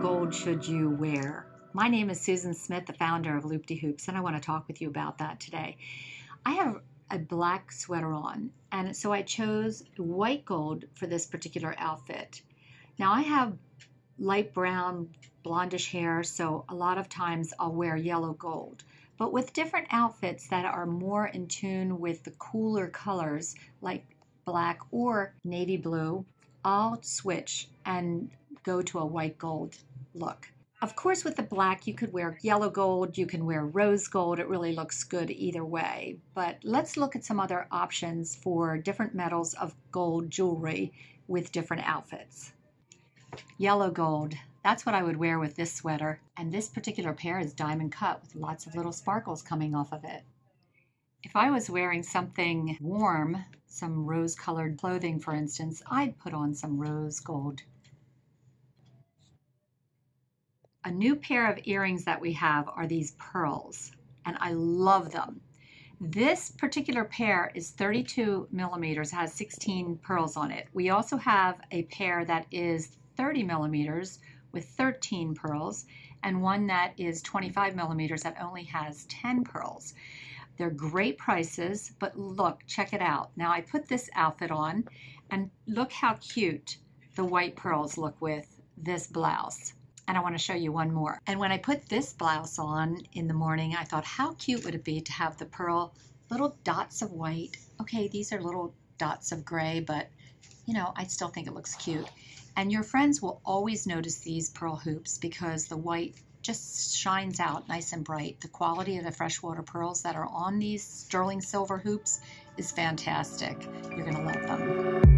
gold should you wear? My name is Susan Smith, the founder of LooptyHoops, and I want to talk with you about that today. I have a black sweater on, and so I chose white gold for this particular outfit. Now I have light brown, blondish hair, so a lot of times I'll wear yellow gold. But with different outfits that are more in tune with the cooler colors, like black or navy blue, I'll switch and go to a white gold look. Of course, with the black, you could wear yellow gold, you can wear rose gold. It really looks good either way. But let's look at some other options for different metals of gold jewelry with different outfits. Yellow gold. That's what I would wear with this sweater. And this particular pair is diamond cut with lots of little sparkles coming off of it. If I was wearing something warm, some rose colored clothing, for instance, I'd put on some rose gold a new pair of earrings that we have are these pearls, and I love them. This particular pair is 32 millimeters, has 16 pearls on it. We also have a pair that is 30 millimeters with 13 pearls, and one that is 25 millimeters that only has 10 pearls. They're great prices, but look, check it out. Now I put this outfit on, and look how cute the white pearls look with this blouse and I want to show you one more. And when I put this blouse on in the morning, I thought, how cute would it be to have the pearl little dots of white? Okay, these are little dots of gray, but you know, I still think it looks cute. And your friends will always notice these pearl hoops because the white just shines out nice and bright. The quality of the freshwater pearls that are on these sterling silver hoops is fantastic. You're going to love them.